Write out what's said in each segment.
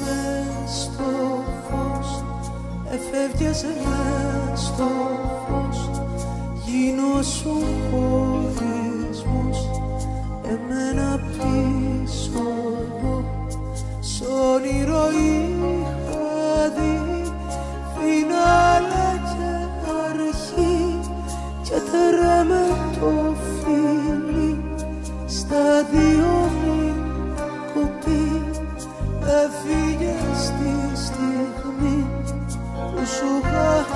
Μες στο φως εφεύγες μες στο φως γίνωσου χωρισμός εμένα πίσω τρέμε φίλι στα δυο μην κοπεί έφυγε στη στιγμή που σου είχα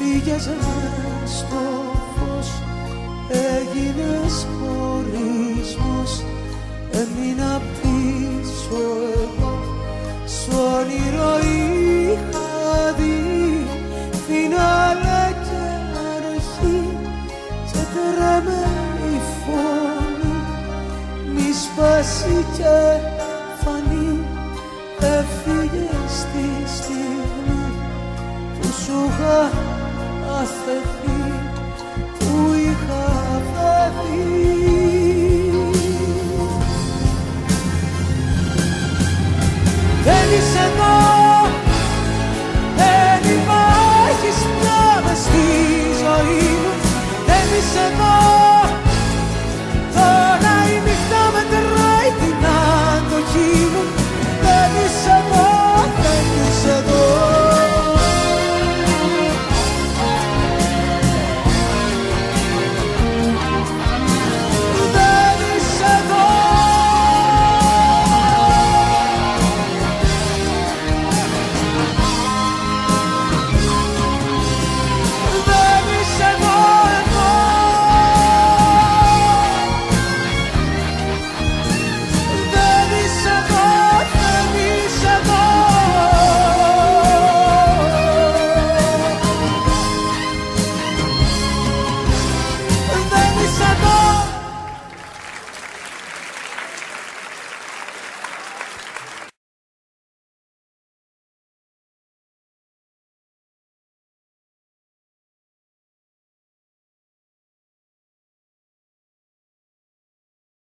Εφήγες μες στο φως Έγινες χωρισμός. Έμεινα πίσω εγώ Σ' όνειρο είχα δει. Φινάλε και αρχή Και τρέμε η φωνή. Μη σπάσει και